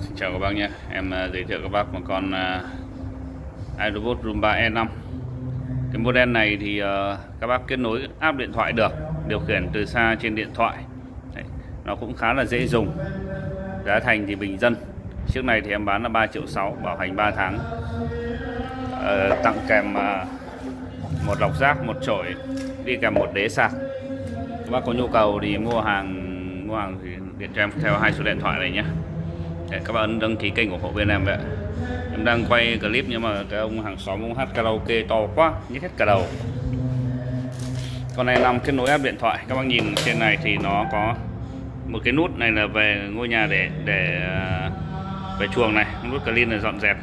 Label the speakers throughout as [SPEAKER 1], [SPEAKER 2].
[SPEAKER 1] xin chào các bác nhé. Em à, giới thiệu các bác một con à, iRobot Roomba E5 Cái model này thì à, các bác kết nối app điện thoại được Điều khiển từ xa trên điện thoại. Đấy, Nó cũng khá là dễ dùng. Giá thành thì bình dân. Trước này thì em bán là 3 triệu 6 Bảo hành 3 tháng. Ờ, tặng kèm một lọc rác, một chổi Đi kèm một đế sạc. Các bác có nhu cầu thì mua hàng mua hàng thì điện cho em theo hai số điện thoại này nhé để các bạn đăng ký kênh ủng hộ bên em vậy. Em đang quay clip nhưng mà cái ông hàng xóm ông hát karaoke to quá nhức hết cả đầu. Con này nằm kết nối app điện thoại. Các bạn nhìn trên này thì nó có một cái nút này là về ngôi nhà để để à, về chuồng này. Nút clean là dọn dẹp.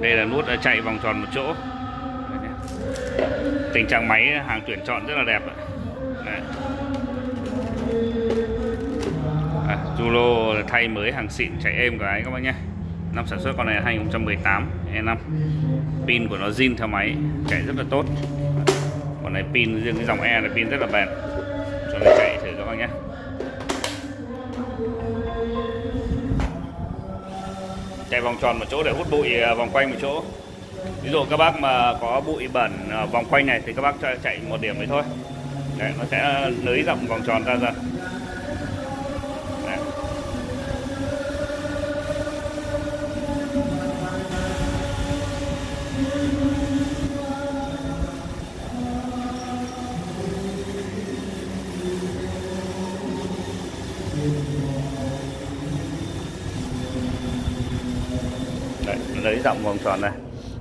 [SPEAKER 1] Đây là nút à, chạy vòng tròn một chỗ. Tình trạng máy hàng tuyển chọn rất là đẹp Đấy à, Zulo thay mới hàng xịn chạy êm cái các bác nhé. Năm sản xuất con này là 2018 E5 pin của nó zin theo máy chạy rất là tốt. Con này pin riêng cái dòng E này pin rất là bền. Cho nên chạy thử các bác nhé. Chạy vòng tròn một chỗ để hút bụi à, vòng quanh một chỗ. Ví dụ các bác mà có bụi bẩn à, vòng quanh này thì các bác chạy một điểm đấy thôi. Đấy, nó sẽ nới rộng vòng tròn ra dần. Lấy rộng vòng tròn này.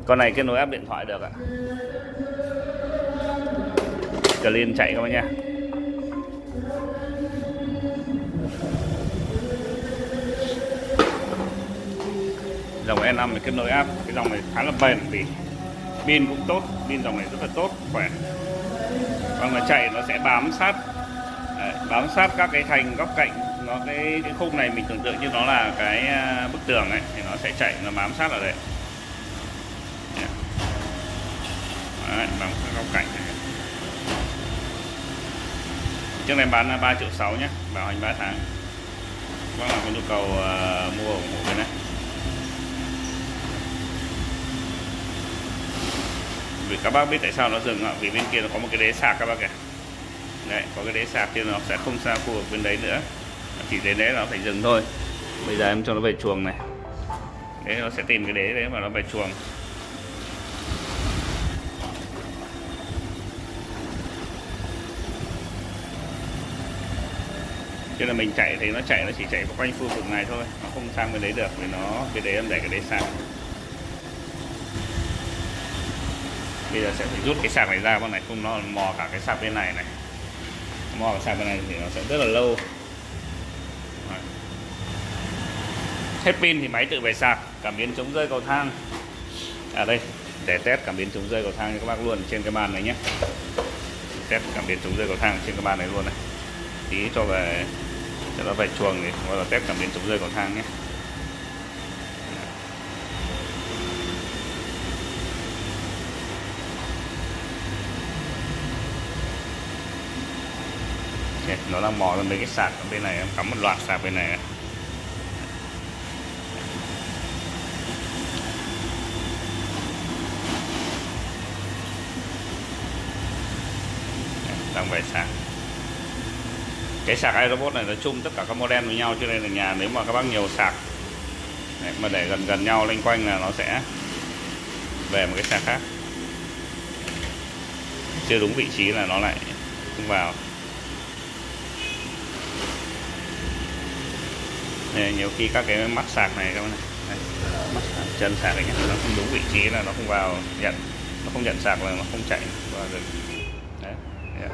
[SPEAKER 1] Con này kết nối áp điện thoại được ạ. Clean chạy các bác nha. Dòng E5 này kết nối áp cái dòng này khá là bền vì pin cũng tốt pin dòng này rất là tốt khỏe. Còn mà chạy nó sẽ bám sát Đấy, bám sát các cái thành góc cạnh nó cái cái khung này mình tưởng tượng như nó là cái à, bức tường ấy thì nó sẽ chạy nó bám sát ở đây Đấy, bám sát góc cạnh này. chiếc này bán là 3 triệu 6 nhé bảo hành 3 tháng. Các bạn có nhu cầu uh, mua ủng hộ cái này. Vì các bác biết tại sao nó dừng ạ? Vì bên kia nó có một cái đế sạc các bác kìa. Đấy có cái đế sạc thì nó sẽ không xa khu vực bên đấy nữa chỉ đến đấy nó phải dừng thôi. Bây giờ em cho nó về chuồng này. Đấy nó sẽ tìm cái đế đấy mà nó về chuồng. Cho nên mình chạy thì nó chạy, nó chỉ chạy quanh khu vực này thôi. Nó không sang bên đấy được vì nó, cái đấy em để cái đấy sang. bây giờ sẽ phải rút cái sạc này ra con này không nó mò cả cái sạc bên này này. Mò cái sạc bên này thì nó sẽ rất là lâu. Hết pin thì máy tự về sạc. Cảm biến chống rơi cầu thang. À đây, để test cảm biến chống rơi cầu thang cho các bác luôn trên cái bàn này nhé. Test cảm biến chống rơi cầu thang trên cái bàn này luôn này. Tí cho về, cho nó về chuồng thì gọi là test cảm biến chống rơi cầu thang nhé. Nó đang mò lên mấy cái sạc ở bên này, em cắm một loạt sạc bên này. Đang về sạc. Cái sạc iRobot này nó chung tất cả các model với nhau cho nên là nhà nếu mà các bác nhiều sạc Đấy, mà để gần gần nhau lên quanh là nó sẽ về một cái sạc khác. Chưa đúng vị trí là nó lại không vào. Đây, nhiều khi các cái mắt sạc này các bạn này Đây, mắt sạc, chân sạc này nhé nó không đúng vị trí là nó không vào nhận nó không nhận sạc là nó không chạy và dừng. Dạ.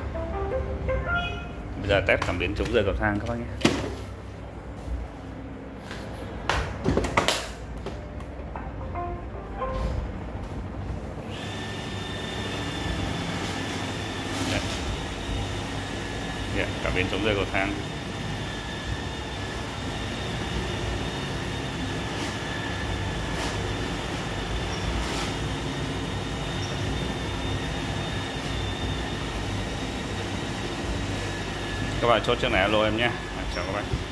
[SPEAKER 1] bây giờ test cảm biến chống rơi cầu thang các bác nhé. Yeah, cảm biến chống rơi cầu thang. Các bạn chốt trước này alo em nhé. Chào các bạn.